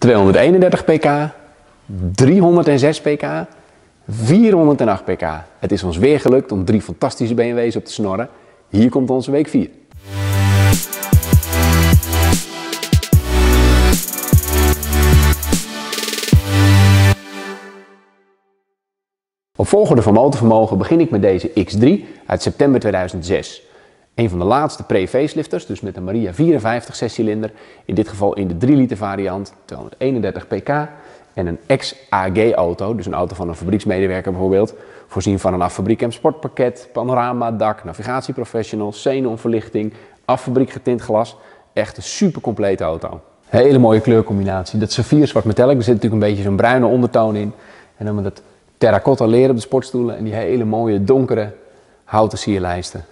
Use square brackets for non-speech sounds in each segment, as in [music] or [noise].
231 pk, 306 pk, 408 pk. Het is ons weer gelukt om drie fantastische BMW's op te snorren. Hier komt onze week 4. Op volgorde van motorvermogen begin ik met deze X3 uit september 2006. Een van de laatste pre-facelifters, dus met een Maria 54 6-cilinder, in dit geval in de 3 liter variant, 231 pk en een ex-AG auto, dus een auto van een fabrieksmedewerker bijvoorbeeld, voorzien van een affabriek en sportpakket, panorama, dak, navigatieprofessional, xenonverlichting, affabriek getint glas. Echt een super complete auto. Hele mooie kleurcombinatie. Dat saffier zwart metallic, er zit natuurlijk een beetje zo'n bruine ondertoon in. En dan met dat terracotta leer op de sportstoelen en die hele mooie donkere houten sierlijsten.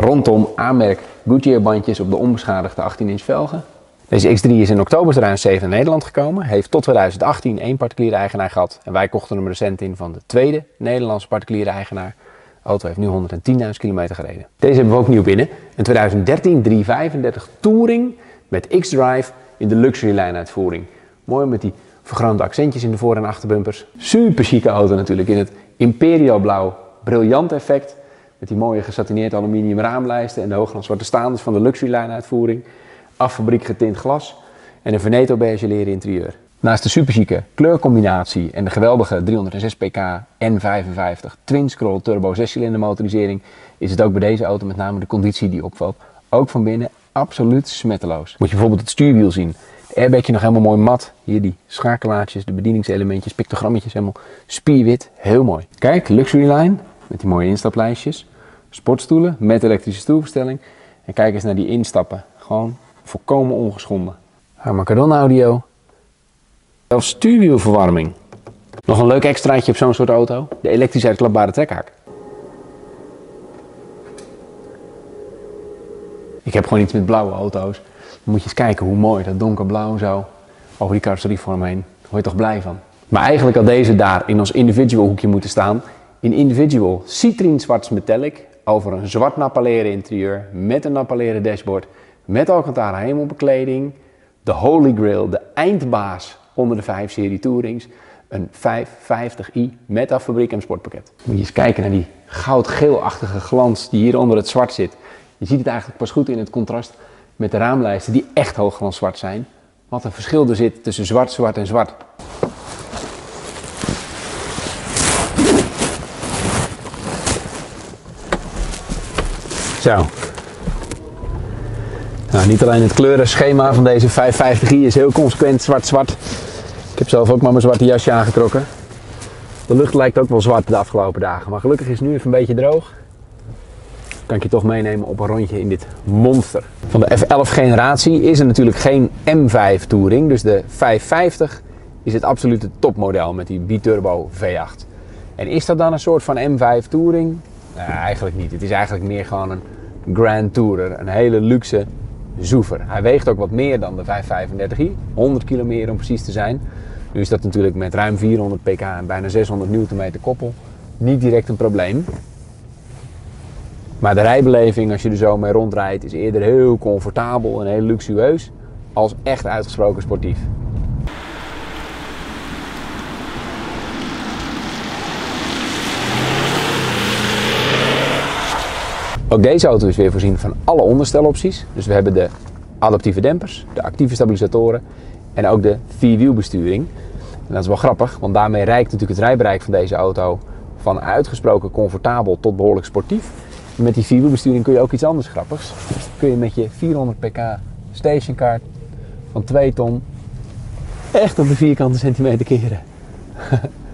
Rondom aanmerk Goodyear bandjes op de onbeschadigde 18 inch velgen. Deze X3 is in oktober 2007 naar Nederland gekomen. Heeft tot 2018 één particuliere eigenaar gehad. En wij kochten hem recent in van de tweede Nederlandse particuliere eigenaar. De auto heeft nu 110.000 kilometer gereden. Deze hebben we ook nieuw binnen. Een 2013 335 Touring met X-Drive in de luxury lijnuitvoering. Mooi met die vergrote accentjes in de voor- en achterbumpers. Super chique auto natuurlijk in het Imperial blauw briljant effect. Met die mooie gesatineerd aluminium raamlijsten en de zwarte staanders van de luxury lijnuitvoering affabriek getint glas en een Veneto beige leren interieur. Naast de superchique kleurcombinatie en de geweldige 306 pk N55 twin scroll turbo 6-cilinder motorisering is het ook bij deze auto met name de conditie die opvalt. Ook van binnen absoluut smetteloos. Moet je bijvoorbeeld het stuurwiel zien. Airbagje nog helemaal mooi mat. Hier die schakelaartjes, de bedieningselementjes, pictogrammetjes helemaal spierwit. Heel mooi. Kijk, luxury line met die mooie instaplijstjes. Sportstoelen met elektrische stoelverstelling. En kijk eens naar die instappen. Gewoon volkomen ongeschonden. Harman audio. Zelfs stuurwielverwarming. Nog een leuk extraatje op zo'n soort auto. De elektrisch uitklapbare trekhaak. Ik heb gewoon iets met blauwe auto's. Dan moet je eens kijken hoe mooi dat donkerblauw zo over die carrosserievorm heen. Daar word je toch blij van. Maar eigenlijk had deze daar in ons individual hoekje moeten staan. In individual citrine zwart metallic over een zwart napaleren interieur met een napaleren dashboard met Alcantara hemelbekleding, de Holy Grail, de eindbaas onder de 5-serie Tourings, een 550i met en sportpakket. Moet je eens kijken naar die goudgeelachtige glans die hier onder het zwart zit. Je ziet het eigenlijk pas goed in het contrast met de raamlijsten die echt hoogglans zwart zijn. Wat een verschil er zit tussen zwart, zwart en zwart. Nou, niet alleen het kleurenschema van deze 550i is heel consequent zwart-zwart. Ik heb zelf ook maar mijn zwarte jasje aangetrokken. De lucht lijkt ook wel zwart de afgelopen dagen, maar gelukkig is het nu even een beetje droog. Kan ik je toch meenemen op een rondje in dit monster. Van de F11 generatie is er natuurlijk geen M5 Touring, dus de 550 is het absolute topmodel met die biturbo V8. En is dat dan een soort van M5 Touring? Nou, eigenlijk niet. Het is eigenlijk meer gewoon een Grand Tourer, een hele luxe zoever. Hij weegt ook wat meer dan de 535i, 100 kilo meer om precies te zijn. Nu is dat natuurlijk met ruim 400 pk en bijna 600 Nm koppel niet direct een probleem. Maar de rijbeleving als je er zo mee rondrijdt is eerder heel comfortabel en heel luxueus als echt uitgesproken sportief. Ook deze auto is weer voorzien van alle onderstelopties. Dus we hebben de adaptieve dempers, de actieve stabilisatoren en ook de vierwielbesturing. En dat is wel grappig, want daarmee reikt natuurlijk het rijbereik van deze auto van uitgesproken comfortabel tot behoorlijk sportief. Met die vierwielbesturing kun je ook iets anders grappigs. Kun je met je 400 pk stationcar van 2 ton echt op de vierkante centimeter keren. [laughs]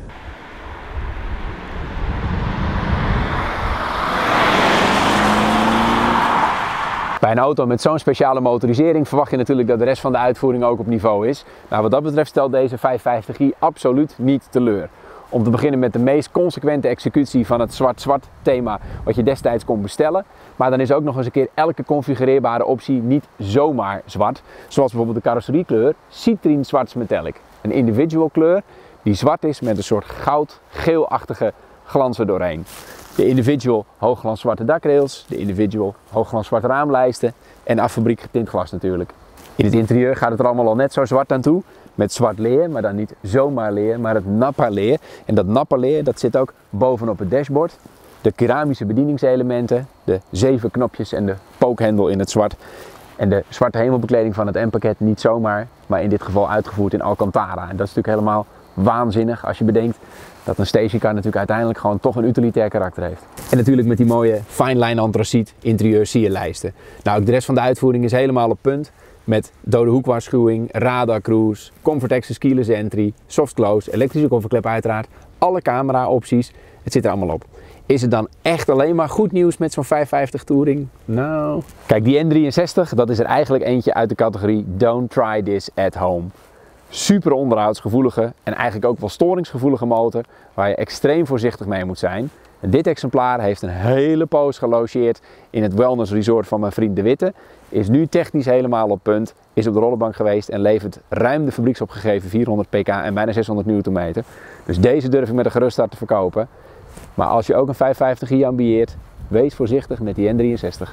een auto met zo'n speciale motorisering verwacht je natuurlijk dat de rest van de uitvoering ook op niveau is. Nou, wat dat betreft stelt deze 550i absoluut niet teleur. Om te beginnen met de meest consequente executie van het zwart-zwart thema wat je destijds kon bestellen. Maar dan is ook nog eens een keer elke configureerbare optie niet zomaar zwart. Zoals bijvoorbeeld de carrosseriekleur Citrine Zwarts Metallic. Een individual kleur die zwart is met een soort goud-geelachtige glans er doorheen. De individual hoogglans zwarte dakrails, de individual hoogglans zwarte raamlijsten en affabriek getint glas natuurlijk. In het interieur gaat het er allemaal al net zo zwart aan toe, met zwart leer, maar dan niet zomaar leer, maar het Nappa leer. En dat Nappa leer dat zit ook bovenop het dashboard. De keramische bedieningselementen, de zeven knopjes en de pookhendel in het zwart. En de zwarte hemelbekleding van het M-pakket niet zomaar, maar in dit geval uitgevoerd in Alcantara. En dat is natuurlijk helemaal waanzinnig als je bedenkt dat een stationcar natuurlijk uiteindelijk gewoon toch een utilitair karakter heeft. En natuurlijk met die mooie fine line antraciet interieur sierlijsten. Nou, de rest van de uitvoering is helemaal op punt. Met dode hoekwaarschuwing, radar cruise, comfort access entry, soft close, elektrische kofferklep uiteraard. Alle camera opties, het zit er allemaal op. Is het dan echt alleen maar goed nieuws met zo'n 550 Touring? Nou. Kijk, die N63, dat is er eigenlijk eentje uit de categorie Don't try this at home. Super onderhoudsgevoelige en eigenlijk ook wel storingsgevoelige motor waar je extreem voorzichtig mee moet zijn. Dit exemplaar heeft een hele poos gelogeerd in het wellness resort van mijn vriend De Witte. Is nu technisch helemaal op punt, is op de rollenbank geweest en levert ruim de fabrieksopgegeven 400 pk en bijna 600 Nm. Dus deze durf ik met een gerust start te verkopen. Maar als je ook een 550i ambieert, wees voorzichtig met die N63.